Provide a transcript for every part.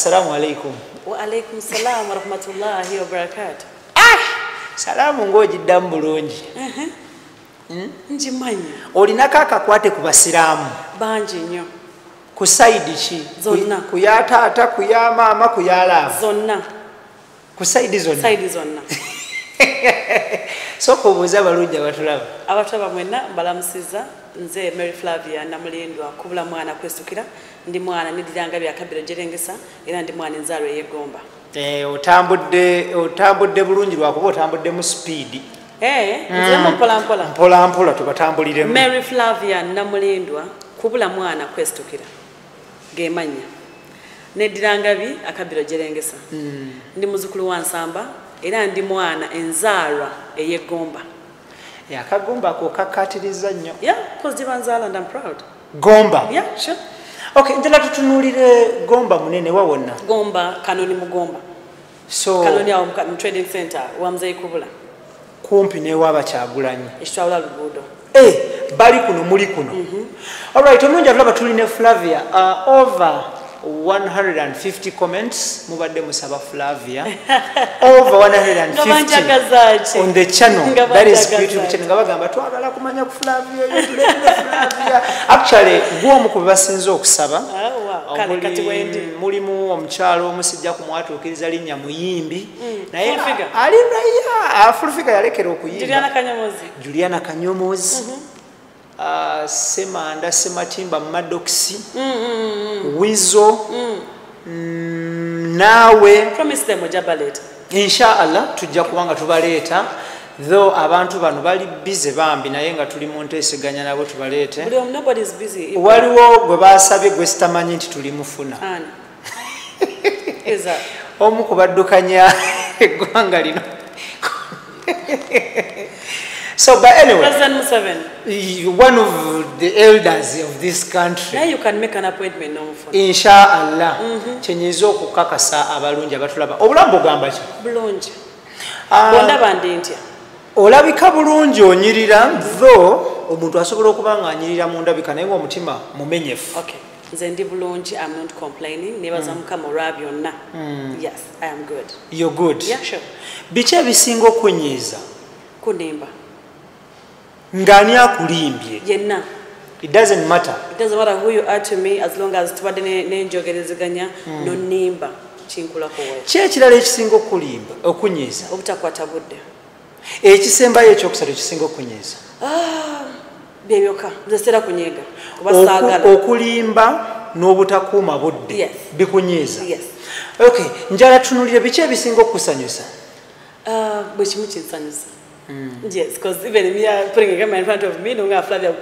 assalamu alaikum. Waalaikum salam warahmatullahi wabarakatu salaamu ngaogiddamu bulungi. Njimanyi olinako akakwate ku basiraamu. Bangi nnyo. Ku saidi ki? Zonna. ku ya taata ku ya maama ku ya laavu zonna. Ku saidi zonna. Saidi zonna. Soka obuuza abalungi abatulaba. Abataba mwenna mbalamusiza nze mary flavia namulindwa kubula mwana kwesukira ndi mwana nidiranga byakabiro gyerengesa era ndi mwana enzaalwa eyegomba. Eh, otambudde otambudde bulungi lwakuba otambudde mu sipiidi nzemu mpolampola. Mpolampola tubatambuliremu. Mary flavia namulindwa kubula mwana kwesitukira gemanya. Nedirangabi akabiro gyerengesa ndi muzukulu wa nsamba era ndi mwana enzaalwa eyegomba. Eh, akagomba ako kakkatiriza nnyo. Yeah cause gibanzaala and i'm proud. Gomba. Yeah sure okay njala tutunuulire gomba munene wa wonna? Gomba kanoni mugomba. So kanoni awo mu trading center wamuzei kubula. Kumpi newaabakyagulanyi ekitwawula luguudo. Eh, bali kuno muli kuno. Alright omulungi atulaba tuli ne flavia uh, over 150 comments mubadde musaba flavia. Over Nga banjagaza ki? 150 on the channel. That is youtube channel. Nga bagamba twagala kumanya ku flavia. Actually gwomu ku bebasinze okusaba Ah, wendi. mulimu omukyalo omu sijja kumwatuukiriza linnya muyimbi. Naye Full figure. ali naya fulfiga yalekera okuyimba juliana kanyomozi. Uh, semanda sematimba madokisi wizo mm, naawe promise them ojabaleta inshaallah tujja kuba nga tubaleeta tho abantu bano bali bize bambi naye nga tuli mu nteeseganya nabo tubaleete waliwo gwe basabye gwe sitamanyi nti tulimufuna omu ku baddukanya eggwanga lino so but anyway president museveni. one of the elders of this country naye you can make an appointment nomufuna inshaallah kyenyiza okukakasa abalungi abatulaba obulamu bugamba ki? Bulungi. Ah, ondaba ndi ntya? olabika bulungi onyirira tho omuntu asobola okuba nga anyirira mu ndabika naye ngaomutima mumenyefu. Okay. Nze ndi bulungi i'm not complaining. Nebaza mukama olwa byonna. Yes i am good. You're good. Yeah sure. Biki ebisinga okunyiiza? Kunimba ng'ani akulimbye. Yenna. It doesn't matter. It doesn't matter who you are to me as long as tubadde ne- nenjogerezeganya nonimba kinkulako ki ekirala ekisinga okulimba okunyiiza obutakwata budde. Ekisembayo ekyokusatu ekisinga okunyiiza byebyoka. Nze sitera kunyiga oba saagala. okulimba n'obutakuuma budde bikunyiiza okay njala tunulire biki ebisinga okukusanyusa Uh, bwe kimu kinsanyusa yes because even me uh, putting a camera in front of me nonga flavia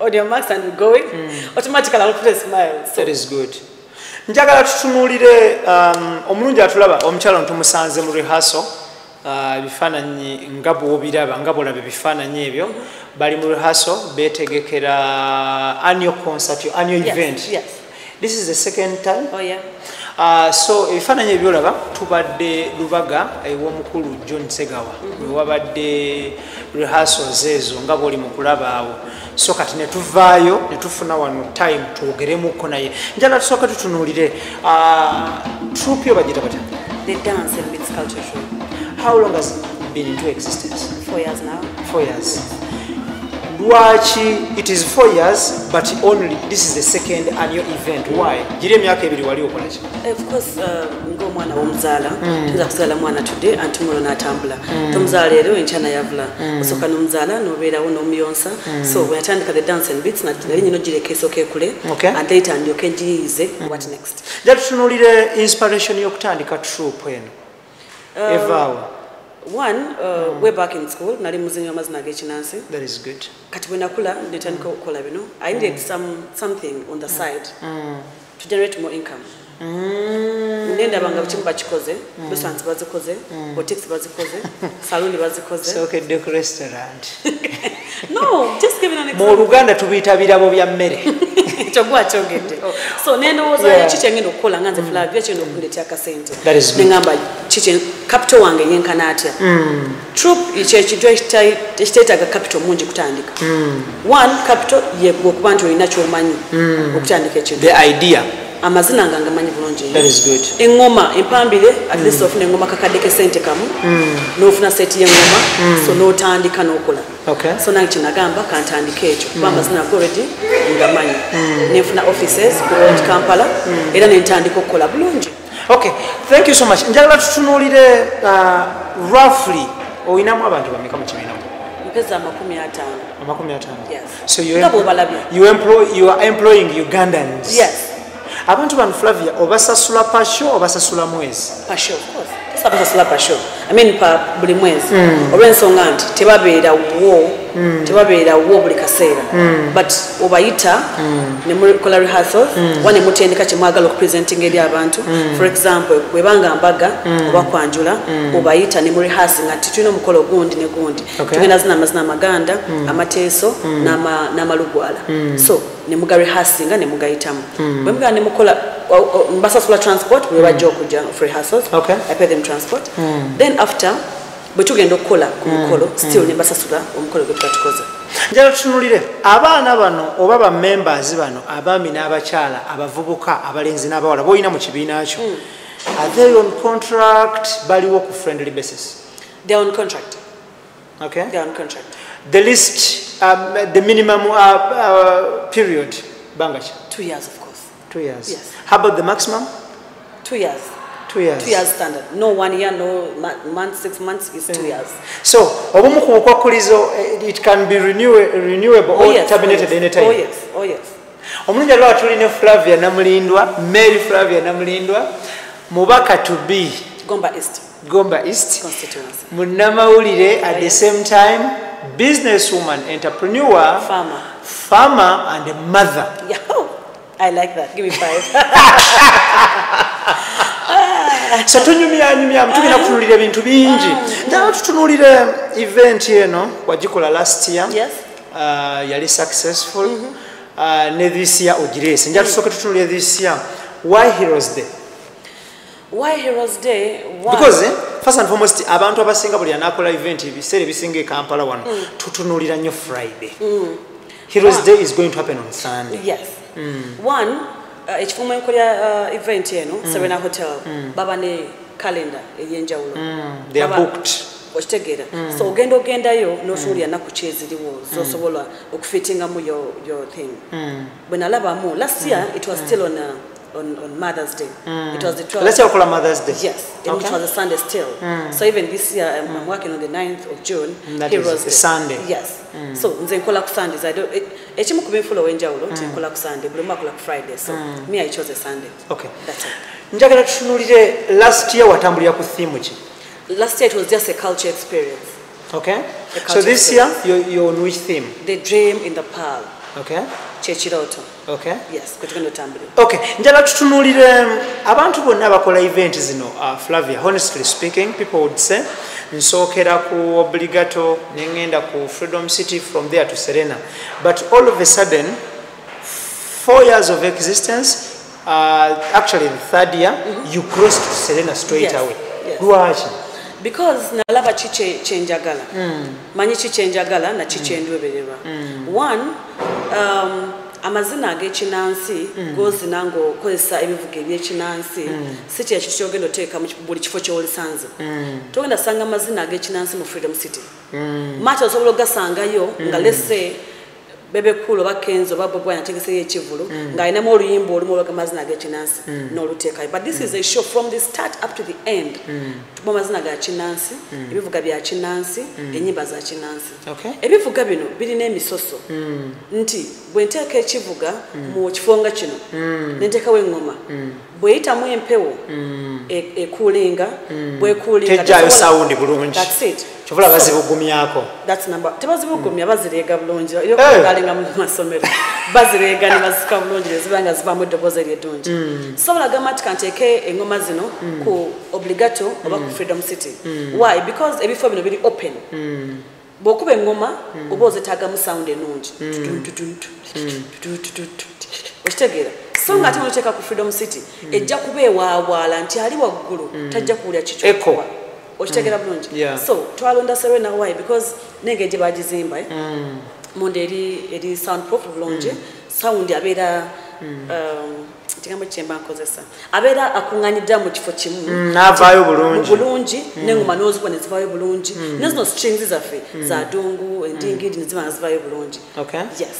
audio max and we're going automatically i'll put a smile so. That is good. Njagala tutunuulire um, omulungi atulaba omukyalo ntumusanze mu rehaso uh, ebifaananyi nga bwobiraba nga bwolaba ebifaananyi ebyo bali mu rehaso betegekera annual concert your annual event. yes. this is the second time? Oh yeah so ebifaananyi ebyolaba tubadde lubaga ew'omukulu john segawa. We wabadde rehearsals ezo nga bwoli mu kulaba awo. So kati ne tuvaayo ne tufuna wano time twogeremuko naye. Njala tusooke tutunuulire uh, troop yo bagita batya? The dance and mixed culture show how long has been into existence? Four years now. Four years lwaki it is four years but only this is the second annual event? Why? Giri emyaka ebiri wali okola ki? Of course uh, ng'omwana w'omuzaala tuyinza kuzaala mwana today anti mulo n'atambula. Tomuzaala leero enkyana yavula. Osooka n'omuzaala n'obeerawo n'omuyonsa so bwe yatandika the dance and beats nali nyina ogireka esooka ekule Okay. and later ndyoke ngiyiize what next. Njala tutunuulire inspiration y'okutandika troop eno. Evaawo one uh, way back in school. Nali muzinyi w'amazina ag'ekinansi that is good. Kati bwe nakula netandika okukola bino. I needed some, something on the side to generate more income. Nendaba nga bukimu bakikoze restaurants bazikoze botics bazikoze saluni bazikoze. Sookedde ku restaurant. No just giving an mu luganda tubiyita birabo bya mmere ekyo gwa kyogedde so nendowooza ki kyengenda okukola nga nze flavia kyenda okundeetya akasente neŋamba capital wange yenkana atya troop kyekintu ekita- ekiteetaaga capital mungi kutandika. One capital ye okuba nti olina kyomanyi okutandika ekintu amazina nga ngamanyi bulungi. Eŋŋoma empambire at least ofuna eŋŋoma kakadde kesente kamu. N'ofuna seti y'eŋŋoma so n'otandika n'okola. So nange kyenagamba kantandika ekyo. Kuba amazina ago already ngamanyi. Nenfuna offices ku old kampala era nentandika okukola bulungi. Okay thank you so much. Njagala tutunuulire uh, roughly oyinamu abantu bameka mu kibiinamu mpeza amakumi ataano. Amakumi ataano. Yes. so you employ- you employ- you are employing ugandans? Yes abantu bano flavia obasasula pasho obasasula mwezi? Pasho of course. Tusabasasula pasho? I mean pa buli mwezi. Olw'ensonga nti tebabeera wo tebabeera wo buli kaseera. But obayita nemukola rehearsals wa nemutendeka kyemwagala okupresentinga eri abantu. For example bwebanga mbaga oba kwanjula obayita nemurehearsinga nti tulina omukolo gundi ne gundi. Okay. tugenda zina amazina amaganda amateeso n'ama- n'amalugwala. So nemugarehearsinga nemugayitamu. Bwe mugala nemukola mbasasula transport bwe bajja okujja for rehearsals Okay. i pay them transport. Then after bwe tugenda okukola ku mukolo still nembasasula omukolo gwe tuba tukoze. Njala tutunulire abaana bano oba bamembers bano abaami n'abakyala abavubuka abalenzi n'abawala boolina mu kibiina kyo. Are they on contract? Baliwo ku friendly basis. They're on contract. Okay. They're on contract. The list um, the minimum uh, uh, period Bangash? two years of course. Two years. Yes. how about the maximum? Two years. Two years. Two years standard. No one year no month six months is two years. So obumu ku bukwakkulizo eh, it can be renew- renewable or yes, terminated oh yes. anytime. Oh yes. Oh yes. Omulungi alwa tuline flavia namulindwa mary flavia namulindwa mubaka to be gomba east. Gomba east. Constituency. Munnamawulire at the same time business woman entrepreneur farmer. farmer and a mother. Yeah oh, i like that. Give me five. So tunyumyanyumyamu tugenda kutunulira ebintu bingi. Njala tutunulire event eno wagikola last year. Yes. Uh, yali successful. Uh, ne this year ogireese nja tusooke tutunulire this year. Why heroes day? Why heroes day? One, because eh, first and foremost abantu abasinga buli anakola event ebiseera ebisinga e kampala wano tutunulira nnyo friday. Heroes day is going to happen on sunday. Yes. One uh, ekifumu enkolya uh, event eno serena hotel baba ne kalenda ey'enjawulo. Booked. okitegeera. So ogenda ogendayo notuulira naku ki eziriwo zosobola okufitingamu your, your thing. Bwe nalabamu last year it was still on, uh, on, on mother's day it was the 12th let's say okola mothers day Yes, Okay. it was a Sunday still. Mm. So even this year, I'm, I'm mm. working on the 9th of June. That Heroes is Day. Sunday. Yes. So nze nkola ku Sundays. I don't. Ekimu ku binfulo ow'enjawulo nti nkola ku Sunday, buli omu akola ku Friday. So me I chose a Sunday. okay That's it. njagala tutunulire last year watambulira ku theme ki Last year it was just a culture experience. okay so this year you're, you're on which theme The dream in the pearl. okay Kyekirooto. okay. Yes, kwe tugenda otambulira. okay njala tutunulire um, abantu bonna abakola event zino uh, flavia honestly speaking people would say nsookera ku obligato neŋŋenda ku freedom city from there to serena. But all of a sudden four years of existence uh, actually the third year you crossed to serena straight Yes, away. yes. lwaki because nalaba ki kyenjagala mm. manyi ki kyenjagala naki kyendwebererwa one um, amazina ag'ekinansi gozina ngaokozesa ebivuga ebyekinansi si kyekyo kyogenda oteeka buli kifo kyolisanze togenda sanga amazina ag'ekinansi mu freedom city. Mati osobola ogasangayo nga lese bebekulu oba kenzo oba bobwana ategeseyo ekivulu ng'alinamu oluyimba olumu olwagamazina ag'ekinansi n'oluteekayo but this is a show from the start up to the end. Tuba amazina ga kinansi ebivuga bya kinansi enyimba za kinansi ebivuga bino birina emisoso nti bwe nteeka ekivuga mu kifo nga kino nenteekawo eŋŋoma bweyitamu empewo e- ekuulinga bwekuulinga tejjaayo tesobola- sawundi bulungi. That's it. kyovula bazibugumyako. That's number. tebazibugumya bazireega bulungi. Yokugalinga mu masomero. Bazireega ne bazika bulungi ne ziba nga zivaamu eddoboozi ery'eddungi. Sobola gamba nti kanteeke eŋŋoma zino ku obligato oba ku freedom city. Why? Because ebifo bino biri open. Bw'okuba eŋŋoma oba ozetaagamu sound ennungi. Okitegeera so nga ate noteeka ku freedom city ejja kuba ewaabwala nti ali waggulu tajja kuwulya Echo. kikyokuwa okitegeera bulungi. Yeah. so twalonda serena why? Because nengeri gye bagizimba eh? munda eri eri soundproof bulungi. Sound abeera um, kigambo kyemba nkozesa. Abeera akuŋŋanyiddwa mu kifo kimu. N'avaayo mu bulungi. bulungi. Neŋŋoma n'ozikuba ne zivaayo bulungi. Ne zino strings zaffe za ddungu endingidi ne ziba nga zivaayo bulungi. Okay. yes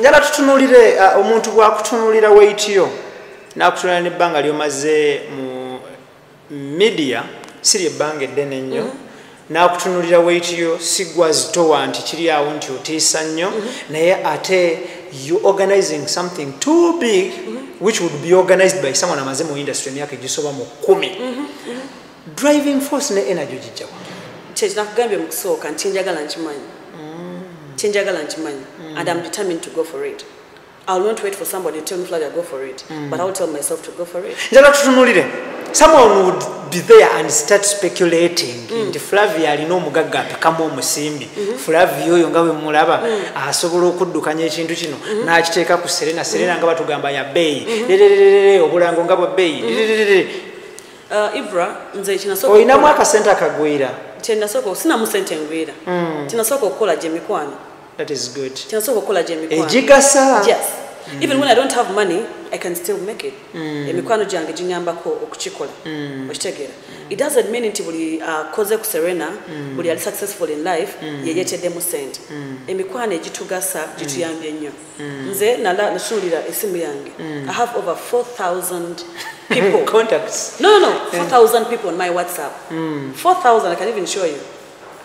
njala tutunulire uh, omuntu bwakutunulira weitiyo nakutunulira nebbanga lyomaze mu media siri ebbanga eddene ennyo nakutunulira weitiyo sigwa zitowa nti kiri awo nti otiisa nnyo naye ate you organizing something too big which would be organized by someone amaze mu industry emyaka egisoba mu kumi. Driving force ne energy ogijja kyekinakugambye mu kusooka nti kyenjagala nkimanyi. Kyenjagala nkimanyi. And i'm determined to go for it. I'll not wait for somebody to tell me flaga go for it mm. but i'll tell myself to go for it. Njala tutunulire someone would be there and start speculating. Nti flavia alina omugagga apikamu omusimbi? Flavia oyo nga bwe mulaba asobola okuddukanya ekintu kino n'akiteeka ku serena. Serena nga batugamba ya bbeeyi lererere obulango nga bwa bbeeyi lererere uh, ibra nze kinasooka okukola- akasente akagwira. Kyenasooka sinamu sente ngwira. Kinasooka okukola gyemikwano that is good. Kinasooka okukola gyemikwano egigasa? Yes even when i don't have money i can still make it. Emikwano gyange ginyambako okukikola okitegeera it doesn't mean nti buli akoze ku serena buli ali successful in life yeyeteddemu sente emikwano egitugasa gituyambye nnyo nze nasuulira esimu yange. I have over 4000 people. Contacts. No, no, no. 4,000 people on my WhatsApp. 4,000, I can even show you.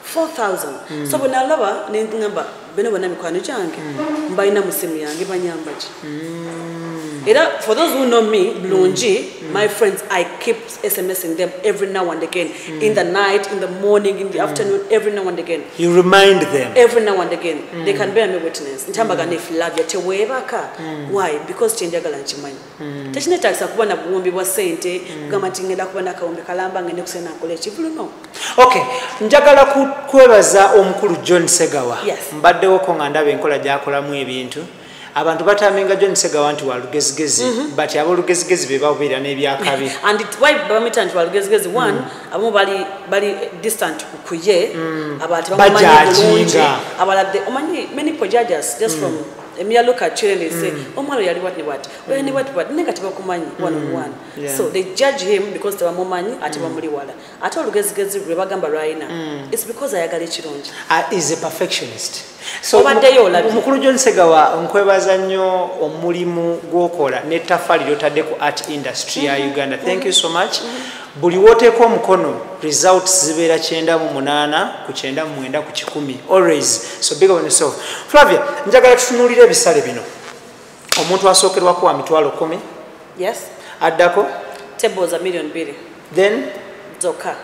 4,000. mm. So when I love bene banamikwana jange mbaye namusemyange banyambaje mm. Era for those who know me bulungi my friends i keep smsing them every now and again. In the night in the morning in the afternoon every now and again. You remind them. Every now and again. They can bear me witness. Ntambaga nefilavya teweebaka why? Because kyenjagala nkimanyi tekinetagisa kuba na buwumbi bwa sente kugamba nti ngenda kuba nakawumbi kalamba ngende kusena nkola ekivulu no. Okay njagala kwebaza omukulu john segawa. Yes. mbaddewoko nga ndaba enkola gyakolamu ebintu abantu batambinga john segawa nti walugezigezi but abolugezigezi be babeera n'ebyakabi. And it- why bamita nti walugezigezi one abamu bali bali distant ku ye abantu bamumanyi bulungi abalade omanyi many pojajas just from at children they say omwana yali wat ne wat oyo ni wat wat nenga tebakumanyi one Yeah. so they judge him because tebamumanyi ate bamuli wala. Ate olugezigezi lwe bagamba lwalina it's because ayagala ekirungi is a perfectionist. Obaddeyo olabye. omukulu john segawa nkwebaza nnyo omulimu gwokola n'ettafaali lyotadde ku art industry ya uganda. Thank you so much buli woteeka omukono results zibeera 98 ku 99 ku 1 always. So big on yourself. Flavia njagala tutunuulire ebisale bino. Omuntu asookerwako wa mitwalo 1 yes. Addako? Table za million bbiri then? Zokka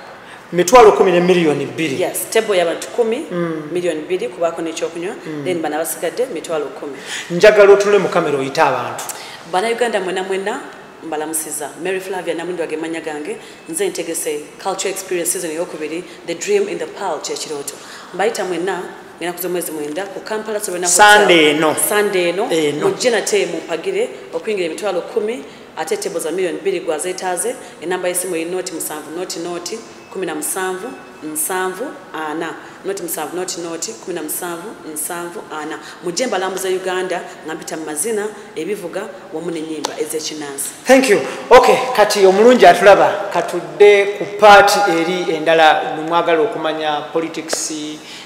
mitwalo 1 ne miliyoni 2 yes. Table y'abantu kumi million bbiri kubaako n'ekyokunywa then bano abasigadde mitwalo kumi. Njagala otunule mu kamera oyite abantu. Bannayuganda mwena mwena mbalamusiza mary flavia namwindi wage manya gange nze ntegese culture experience season eyokubiri the dream in the pal kyekirooto mbayita mwena ngenda kuza mwezi mwenda ku kampala. Sunday eno. Sunday Eno. mujje nate mumpagire okuyingira emitwalo kumi ate tebo za miliyoni bbiri gwazeetaaze enamba y'essimu eri noti musanvu noti noti kumi na musanvu nsanvu ana noti musanvu noti noti kumi na musanvu nsanvu ana mujje mbalambuza uganda nga mpita mu mazina ebivuga wamu n'ennyimba ez'ekinansi thank you. Okay kati omulungi atulaba katudde ku paati eri endala mwagala okumanya politics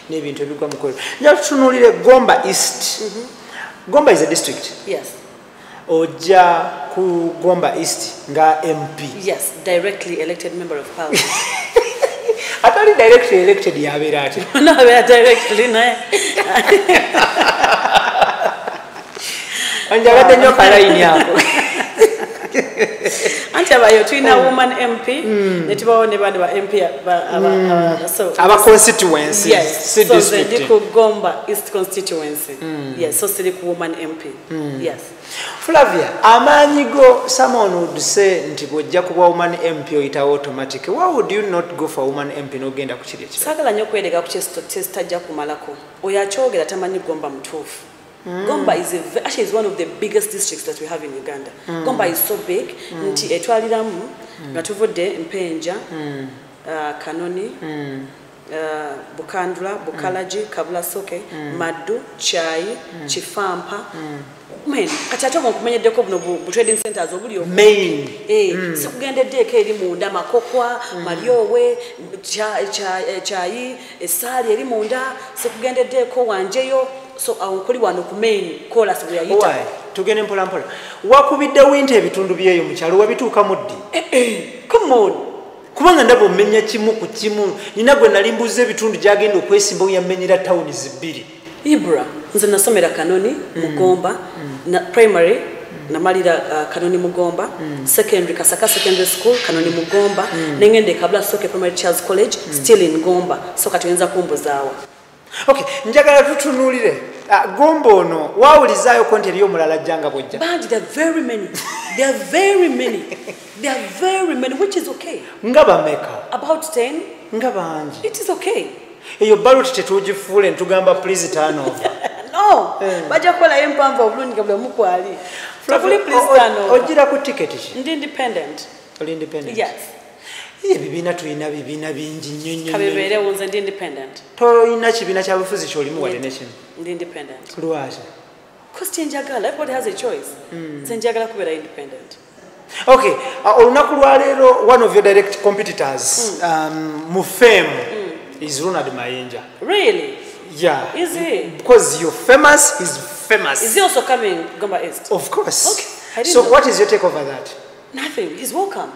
n'ebintu ebigwa mukoyo njala tutunuulire gomba east. Gomba is a district? Yes. Ojja ku gomba east nga mp yes directly elected member of parliament atali direct elected yabeera ati nabeera directly naye anjagadde nnyo kalayini ako anti abayo tulina woman mp netubawo ne bandi ba mp aba- aba- aba- so- aba constituencies yes. si so nze district ndi ku gomba east constituency. Yes so siri ku woman mp yes flavia amaanyi go someone would say nti bwojja kuba woman mp oyitawo automatic why would you not go for woman mp n'ogenda ku kiri ekira saagala nnyo okwerega ku kyesitajja kumalako. Oyo akyogera tamanyi gomba mutuufu gomba is a, actually is one of the biggest districts that we have in uganda. Gomba is so big nti etwaliramu nga tuvudde mpenja uh, kanoni uh, bukandula bukalaji kabulasoke maddu kyayi kifampa men kati ate omukumenyeddeko buno bu trading centers obuli main. Eh, sikugendeddeeko eri munda makokwa malyowe kya- kya- eh, kyayi esaali eri munda sikugendeddeeko wanjeyo. So awo nkuli wano ku main kolas bwe yayita. Tugende mpolampola. Wakubidde winta ebitundu byeyo mukyalo wabituukamu ddi come on. Kubanga ndaba omenya kimu ku kimu. Nina gwe nali mbuuza ebitundu gyagenda okwesimbawo yamenyera tawuni zibbiri ibra nze nasomera kanoni mugomba na primary namalira uh, kanoni mugomba mm. secondary kasaka secondary school kanoni mugomba mm. nengende kabla soke primary charles college mm. still in gomba so kati oyinza kumbuzaawa okay njagala tutunuulire uh, gomba ono waawulizaayoko nti eriyo omulala janga bwojja but there are very many. There are very many. There are very many, which is okay. nga bameka About 10, nga bangi it is okay. Eyo baloti tetugifuule ntugamba please tanova No, bajja kukolayo empanvu obulungi buli omu kwali. Tabuli please turn over. ogira ku tiketi ki Ndi independent. oli independent ebibiina tulina bibiina bingi nnyo nnyo nnyo Kabebeerewo nze ndi independent. tolina kibiina kyabufuzi kyolimu wadde nekimu Ndi independent. lwaki Because kyenjagala, everybody has a choice. Nze njagala kubeera independent. okay uh, olunaku lwaleero one of your direct competitors um, mu fame is ronald mayinja Really? yeah Is he? because you're famous he's famous Is he also coming Gamba East? of course Okay, so know. what is your take over that Nothing. He's welcome.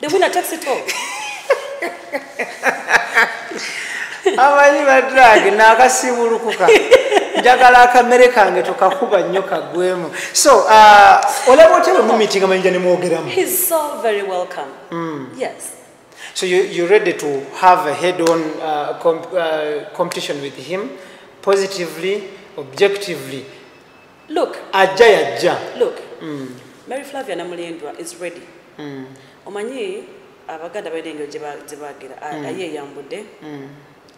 The winner takes it all. amanyi badrag nakasibulukuka njagala akamere kange tokakuba nnyo kagwemu so uh, olaba otya bwe mumitinga mayinja ne mwogeramu so you, you're ready to have a head-on uh, comp uh, competition with him positively objectively Look, Ajaya aja. look. Mm. Mary Flavia Namulendwa is ready. Omanyi abaganda balina engero gye ba- gye bagira A- ayeeyambudde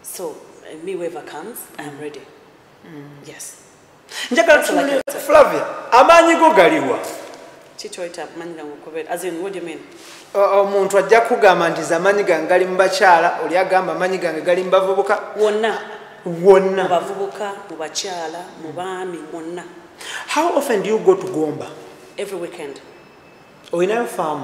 so uh, me whoever comes mm. I'm ready mm. yes njagala it. flavia amaanyi go galiwa kikyoyita manyira ngokubera as in what do you mean? Omuntu ajja kugamba nti ze amaanyi gange gali mu bakyala oli agamba amaanyi gange gali mu bavubuka. Wonna. Wonna. Bavubuka mu bakyala mu baami mwonna. How often do you go to gomba? Every weekend. Olinayo faamu